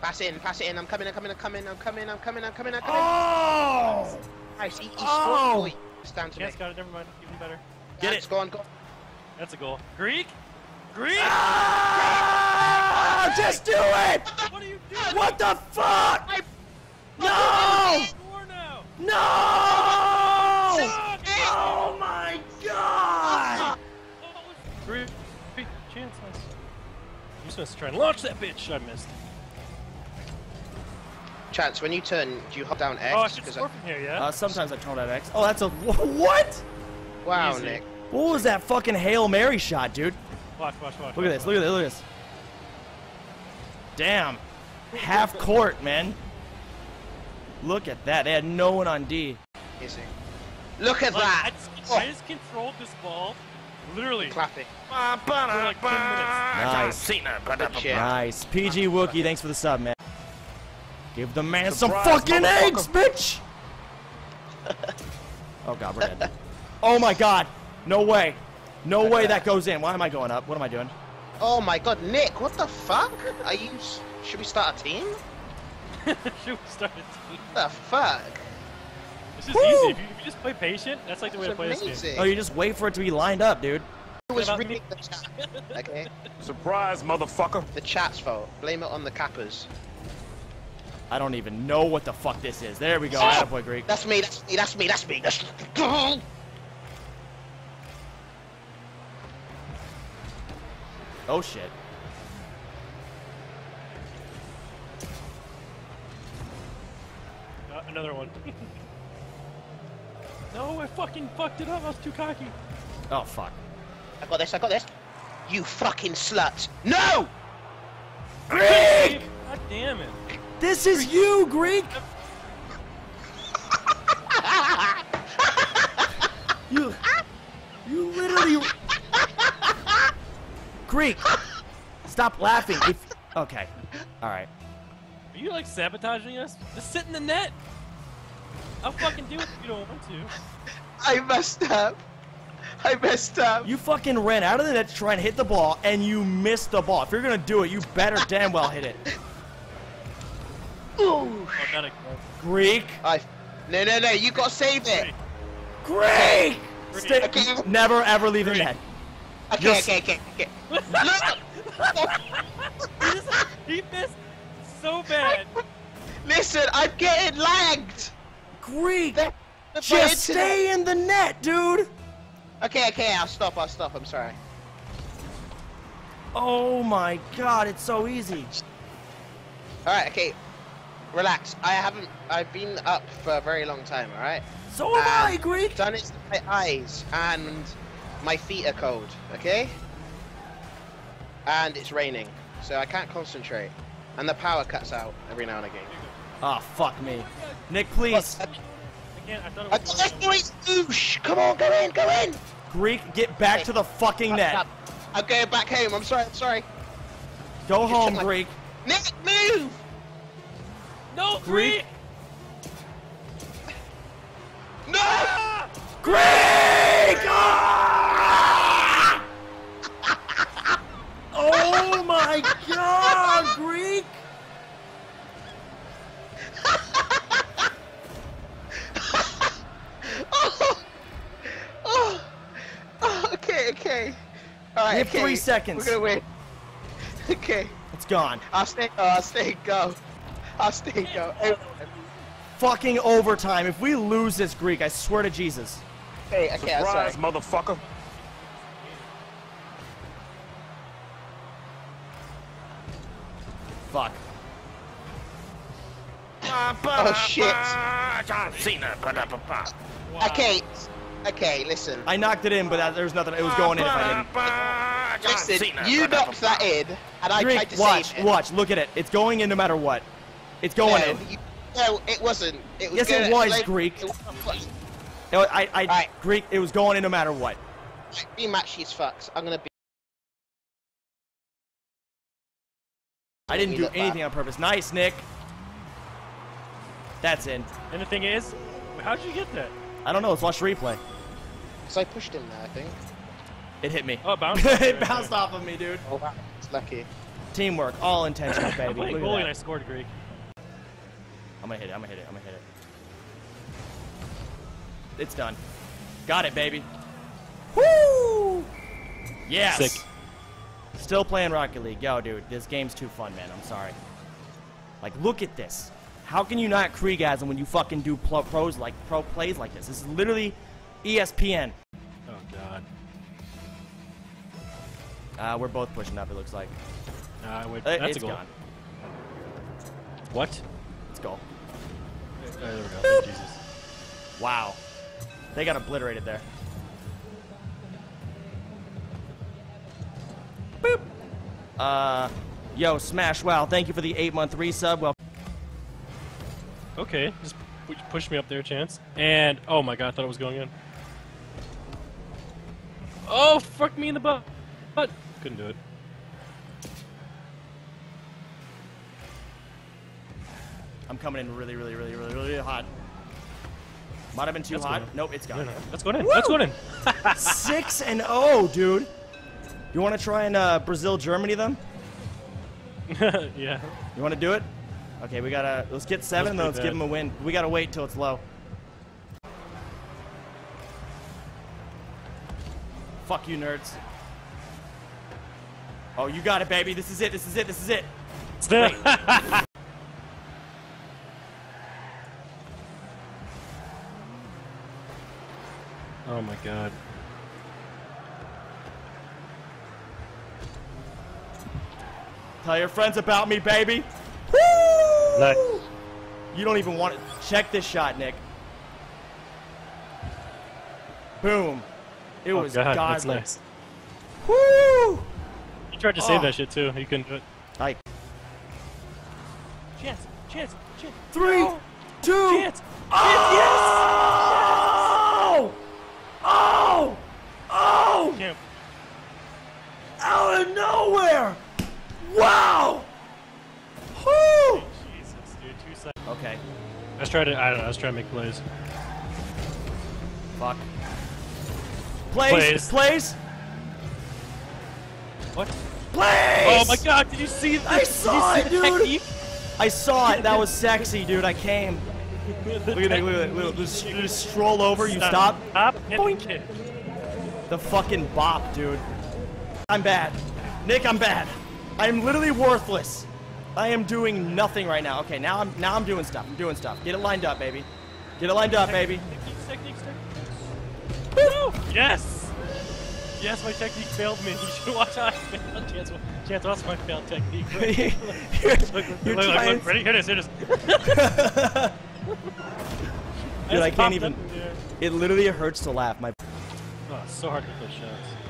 Pass it in, pass it in. I'm coming, I'm coming, I'm coming, I'm coming, I'm coming, I'm coming, I'm coming. Oh! Nice, he, he Oh! scored. It's down to me. Chance got it. Never mind. Even better. Get Chance, it. Go on, go. That's a goal. Greek. Greek. Ah! Just do it! What are you doing? What the fuck? I- No! Score now. No! Oh my god! Greek. Greek. Chance. Nice. You're supposed to try and launch that bitch. I missed. Chance, when you turn, do you hold down X? Oh, I should 'Cause score from here. Yeah. Uh, sometimes I turn that X. Oh, that's a what? wow, Easy. Nick. What was that fucking hail mary shot, dude? watch. Watch. Watch. Look at this. Look at this. Look at this. Damn. Half court, man. Look at that. They had no one on D. Easy. Look at Like, I, that. just, I just controlled this ball. Literally. Clapping. Like Nice. Good shit. Nice. PG Wookie, thanks for the sub, man. Give the man some fucking eggs, bitch! oh god, we're dead. Oh my god. No way. No way that goes in. Why am I going up? What am I doing? Oh my god, Nick, what the fuck? Are you. Should we start a team? Should we start a team? What the fuck? This is Woo! easy. If you, if you just play patient, that's like the way It's to play this game. Oh, you just wait for it to be lined up, dude. It was About reading the chat. Okay? Surprise, motherfucker. The chat's fault. Blame it on the cappers. I don't even know what the fuck this is. There we go. Oh! Attaboy, Greek. That's me, that's me, that's me, that's me. That's... Oh shit. Uh, another one. no, I fucking fucked it up. I was too cocky. Oh fuck. I got this, I got this. You fucking slut. No! Greek! God damn it. This is you, Greek! you. You literally. Greek! Stop laughing. If. Okay. Alright. Are you like sabotaging us? Just sit in the net. I'll fucking do it if you don't want to. I messed up. I messed up. You fucking ran out of the net to try and hit the ball, and you missed the ball. If you're gonna do it, you better damn well hit it. Ooh. Not again. Greek! I... No, no, no, you gotta save it. Greek! Stay, Okay. never ever leave the Greek. net. Okay, Just- okay, okay, okay. Look! he, just, he missed so bad. Listen, I'm getting lagged. Greek! The- the Just stay in the net, dude! Okay, okay, I'll stop, I'll stop, I'm sorry. Oh my god, it's so easy. Alright, okay. Relax. I haven't, I've been up for a very long time, alright? So am I, Um, Greek! Done it to my eyes and my feet are cold, okay? And it's raining, so I can't concentrate. And the power cuts out every now and again. Oh, fuck me. Nick, please. What? I can't. I thought it was. got this! Come on, go in, go in! Greek, get back to the fucking net. I'm going back home, I'm sorry, I'm sorry. Go home, check my- Greek. Nick, move! No, Greek. Greek. No! Greek! Ah! oh my god, Greek! oh, oh, oh, okay, okay. Alright, You have okay. three seconds. We're gonna win. Okay. It's gone. I'll stay, oh, I'll stay, go. I'll go. Fucking overtime. If we lose this Greek, I swear to Jesus. Okay, okay, I'm sorry. Surprise, motherfucker. Fuck. Oh, shit. Wow. Okay, okay, listen. I knocked it in, but that, there's nothing. It was going in if I didn't. Listen, you knocked that in, and I tried to watch, save it. watch. Look at it. It's going in no matter what. It's going no, in. you- no, it wasn't. It was Yes, it gonna- was, like, Greek. It was. No, I, I, Alright. Greek. It was going in no matter what. Be matchy as fucks. I'm gonna be. I didn't do look bad. anything on purpose. Nice, Nick. That's in. And the thing is, how did you get that? I don't know. Let's watch the replay. Cause I pushed him there, I think. It hit me. Oh, it bounced. it bounced off of me, dude. Oh, wow. It's lucky. Teamwork, all intentional, I'm baby. playing Look goalie and I scored Greek. I'm gonna hit it. I'm gonna hit it. I'm gonna hit it. It's done. Got it, baby. Woo! Yes. Sick. Still playing Rocket League. Yo, dude, this game's too fun, man. I'm sorry. Like, look at this. How can you not Kreygasm when you fucking do pro- pros like pro plays like this? This is literally E ESPN. Oh god. Uh, we're both pushing up. It looks like. Nah, wait, Uh, that's it's a goal. gone. What? Let's go. There we go. Jesus. Wow. They got obliterated there. Boop. Uh, yo, Smash. Wow, thank you for the eight month resub. Well, Okay, just push me up there, chance. And oh my god, I thought it was going in. Oh, fuck me in the butt. But couldn't do it. I'm coming in really, really, really, really, really hot. Might have been too That's hot. Nope, it's gone. that's going in. Let's go in. Six and oh, dude. You want to try and uh, Brazil Germany them? yeah. You want to do it? Okay, we gotta let's get seven, then let's pretty give bad. them a win. We gotta wait till it's low. Fuck you, nerds. Oh, you got it, baby. This is it. This is it. This is it. Still. Oh my god. Tell your friends about me, baby. Woo! Nice. You don't even want to check this shot, Nick. Boom. It Oh was god, godly. that's nice. Woo! You tried to save Oh. that shit too. You couldn't do it. Like Chance, chance, chance. three, No. two. Chance. Oh! Oh! Oh! Can't. Out of nowhere! Wow! Woo! Jesus, dude. Two seconds. Okay. I was trying to. I don't know. I was trying to make plays. Fuck. Plays. Plays. Plays. What? Plays. Oh my god! Did you see? The, I saw see it, dude. technique? I saw it. That was sexy, dude. I came. Look at that. Look at that. Look. Just, just stroll over. You stop. Stop. Boink. kick. The fucking bop, dude. I'm bad. Nick, I'm bad. I'm literally worthless. I am doing nothing right now. Okay, now I'm now I'm doing stuff. I'm doing stuff. Get it lined up, baby. Get it lined up, baby. Yes! Yes, my technique failed me. You should watch how I failed. Chance, chance, watch my failed technique. You're, look, look, you're look, look, look, ready? Here it is, here it is. Dude, I just can't even. up in there. It literally hurts to laugh. My. Oh, it's so hard to play shots.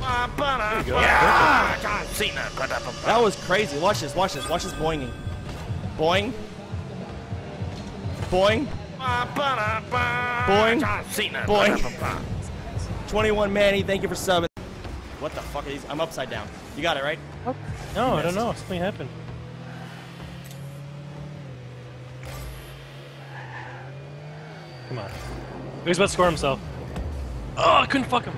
There you go. That was crazy. Watch this. Watch this. Watch this boinging. Boing. Boing. Boing. Boing. 21 Manny, thank you for subbing. What the fuck are these? I'm upside down. You got it, right? Oh. No, I don't missed. know. Something happened. Come on. He's about to score himself. Oh, I couldn't fuck him.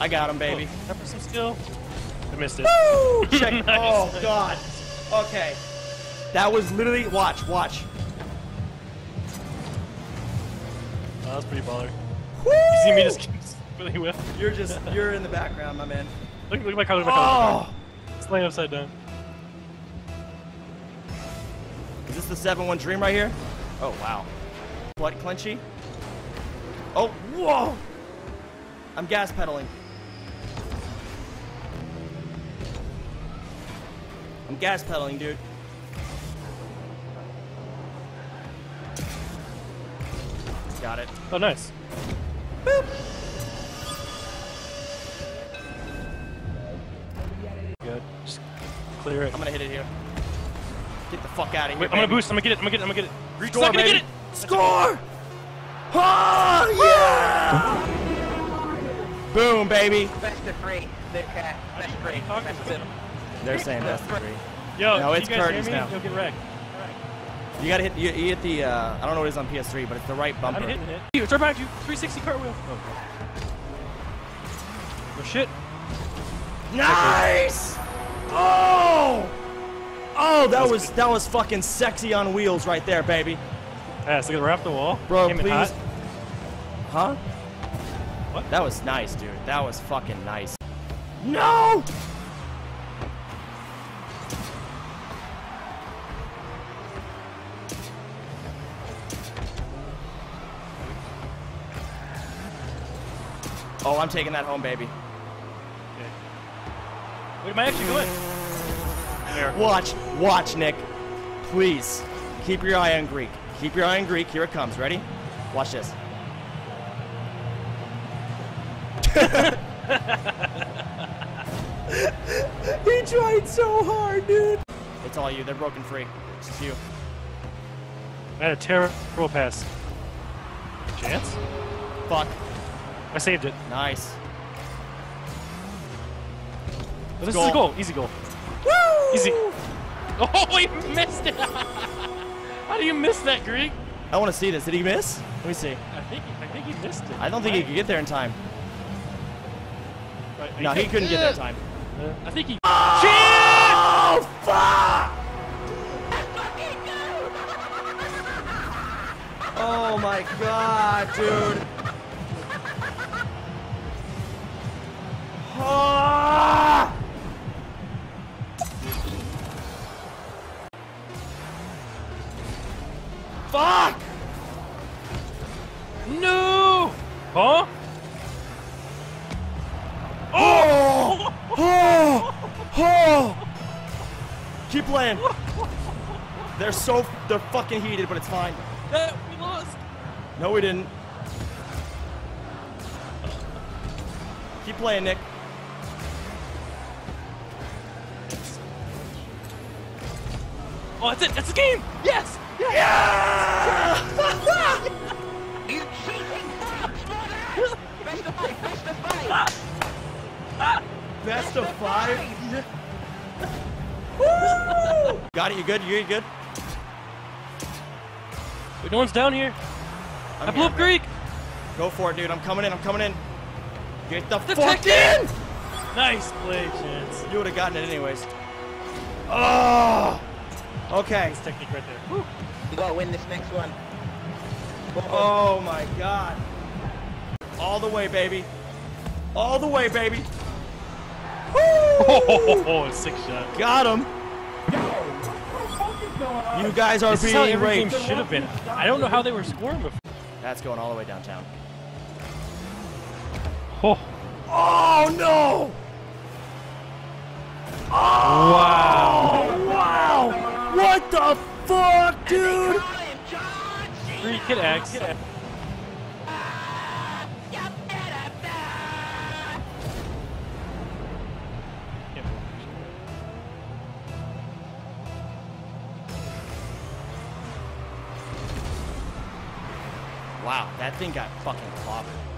I got him, baby. Oh, Pepper some skill. I missed it. Woo! Check. Nice, oh. God. Okay. That was literally. Watch, watch. Oh, that was pretty baller. Woo! You see me just really whip? You're just. You're in the background, my man. Look, look at my car, look at my car. Oh! It's laying upside down. Is this the 7 1 dream right here? Oh, wow. Blood clenchy? Oh, whoa! I'm gas pedaling. I'm gas pedaling, dude. Got it. Oh, nice. Good. Just clear it. I'm gonna hit it here. Get the fuck out of here. Wait, I'm gonna boost. I'm gonna get it. I'm gonna get it. I'm gonna get it. Reach Score, I'm gonna get it. Score! Oh, yeah! Boom, baby. Best of three. Best of three. Best about? of They're saying that's the three. Yo, No, can it's you guys curtains hear me? now. You'll get wrecked. You gotta hit. You, you hit the. Uh, I don't know what it is on PS3, but it's the right bumper. I'm hitting it. Here, turn back, you 360 cartwheel. Oh. Oh shit. Nice! Oh! Oh, that was that was fucking sexy on wheels right there, baby. Yeah, so gonna wrap the wall. Bro, Came please. Huh? What? That was nice, dude. That was fucking nice. No! Oh, I'm taking that home, baby. Wait, am I actually going? There. Watch, watch, Nick. Please, keep your eye on Greek. Keep your eye on Greek. Here it comes. Ready? Watch this. he tried so hard, dude. It's all you. They're broken free. It's just you. I had a terrible pass. Chance? Fuck. I saved it. Nice. But this Goal. is a goal. Easy goal. Woo! Easy. Oh, he missed it. How do you miss that, Greek? I want to see this. Did he miss? Let me see. I think I think he missed it. I don't think he could get there in time. Right, No, he couldn't get there in time. I think he. Oh, fuck! Oh my god, dude. Keep playing. They're so they're fucking heated, but it's fine. Uh, we lost. No, we didn't. Keep playing, Nick. Oh, that's it. That's the game. Yes. Yeah! You cheating bastard! Best of five, best of five! Best of five. Woo! Got it. You good? You good? Wait, no one's down here. I'm I blew here, up man. Greek. Go for it, dude. I'm coming in. I'm coming in. Get the The fuck in! Nice play, Chance. You would have gotten it anyways. Oh! Okay. Nice technique right there. Woo. You gotta win this next one. Go. Oh my god. All the way, baby. All the way, baby. Oh, Woo! Oh, six shot. Got him. You guys are This is how being every game raped. should have been. I don't know how they were scoring before. That's going all the way downtown. Oh. Oh no! Wow. Oh wow! What the fuck, dude? Greek hit X. that thing got fucking clobbered.